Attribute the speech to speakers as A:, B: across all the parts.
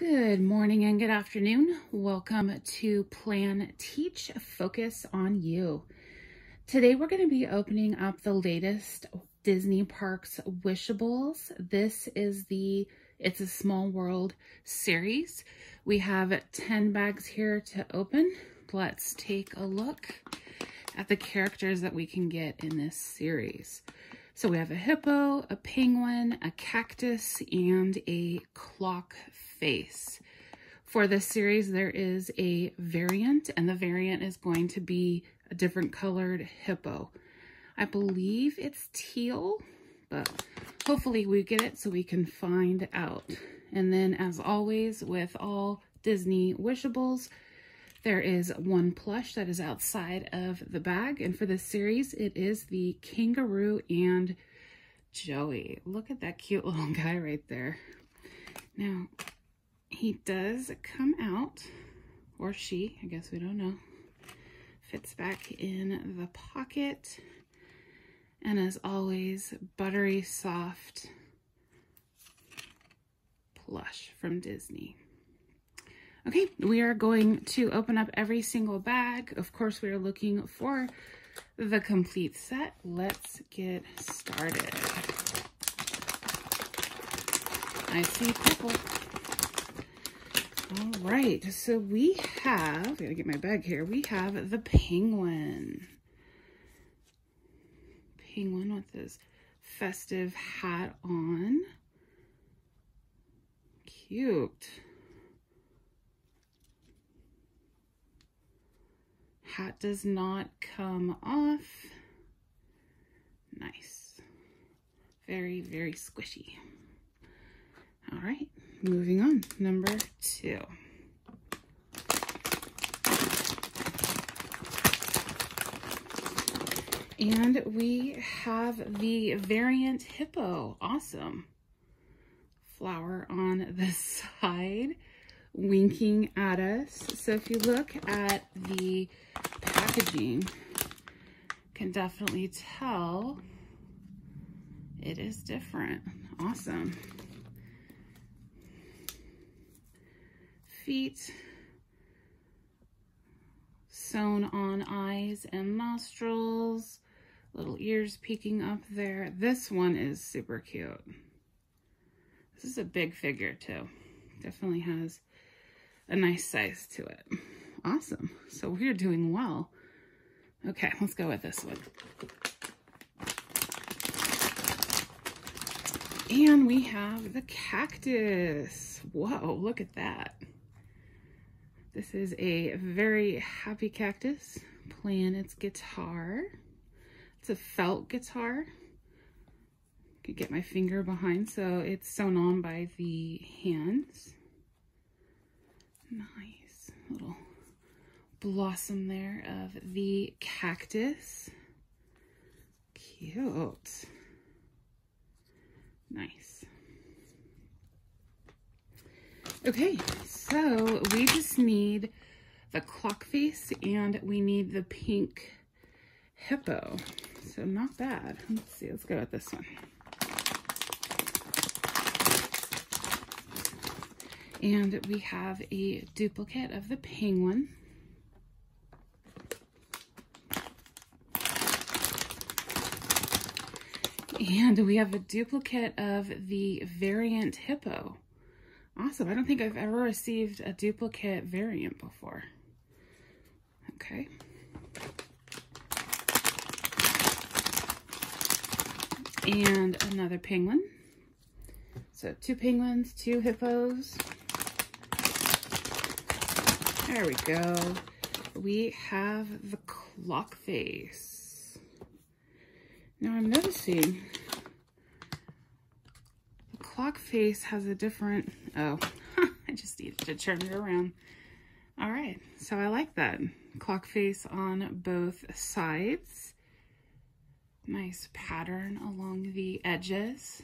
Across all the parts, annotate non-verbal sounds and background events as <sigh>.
A: Good morning and good afternoon. Welcome to Plan, Teach, Focus on You. Today we're going to be opening up the latest Disney Parks Wishables. This is the It's a Small World series. We have 10 bags here to open. Let's take a look at the characters that we can get in this series. So we have a hippo, a penguin, a cactus, and a clock face. For this series, there is a variant, and the variant is going to be a different colored hippo. I believe it's teal, but hopefully we get it so we can find out. And then as always with all Disney Wishables, there is one plush that is outside of the bag. And for this series, it is the kangaroo and Joey. Look at that cute <laughs> little guy right there. Now, he does come out, or she, I guess we don't know, fits back in the pocket. And as always, buttery soft plush from Disney. Okay, we are going to open up every single bag. Of course, we are looking for the complete set. Let's get started. I see purple. All right, so we have, gotta get my bag here, we have the penguin. Penguin with his festive hat on. Cute. Hat does not come off. Nice. Very, very squishy. All right, moving on. Number two. And we have the variant hippo. Awesome. Flower on the <laughs> side, winking at us. So if you look at the packaging, can definitely tell it is different. Awesome. feet, sewn on eyes and nostrils, little ears peeking up there. This one is super cute. This is a big figure too. Definitely has a nice size to it. Awesome. So we're doing well. Okay, let's go with this one. And we have the cactus. Whoa, look at that. This is a very happy cactus playing its guitar. It's a felt guitar. Could get my finger behind, so it's sewn on by the hands. Nice little blossom there of the cactus. Cute. Nice. Okay, so we just need the clock face and we need the pink hippo. So not bad. Let's see, let's go with this one. And we have a duplicate of the penguin. And we have a duplicate of the variant hippo. Awesome. I don't think I've ever received a duplicate variant before. Okay. And another penguin. So two penguins, two hippos. There we go. We have the clock face. Now I'm noticing the clock face has a different, oh, <laughs> I just needed to turn it around. All right, so I like that. Clock face on both sides. Nice pattern along the edges.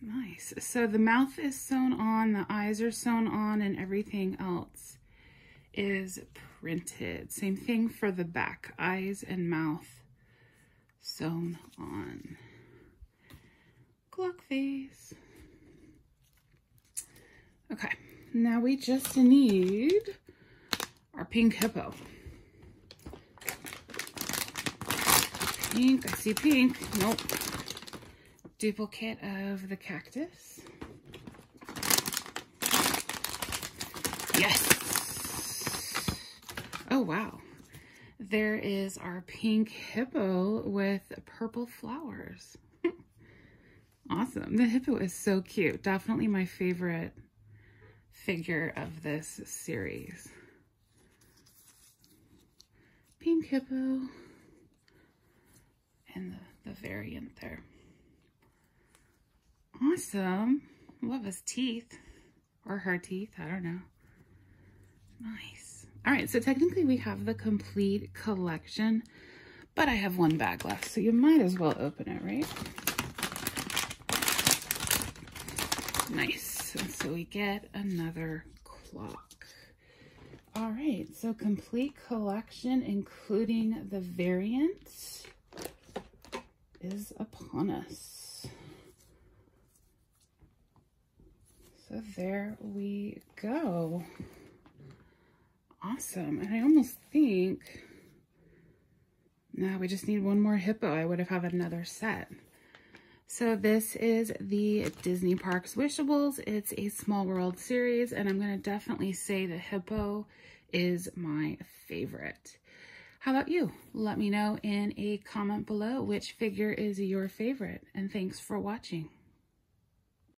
A: Nice. So the mouth is sewn on, the eyes are sewn on, and everything else is printed. Same thing for the back, eyes and mouth sewn on clock face. Okay, now we just need our pink hippo. Pink, I see pink. Nope. Duplicate of the cactus. Yes. Oh, wow. There is our pink hippo with purple flowers. <laughs> awesome. The hippo is so cute. Definitely my favorite figure of this series. Pink hippo and the, the variant there. Awesome. Love his teeth or her teeth. I don't know. Nice. All right, so technically we have the complete collection, but I have one bag left, so you might as well open it, right? Nice. And so we get another clock. All right, so complete collection, including the variant, is upon us. So there we go. Awesome. And I almost think, now we just need one more hippo. I would have had another set. So this is the Disney Parks Wishables. It's a Small World series, and I'm going to definitely say the hippo is my favorite. How about you? Let me know in a comment below which figure is your favorite, and thanks for watching.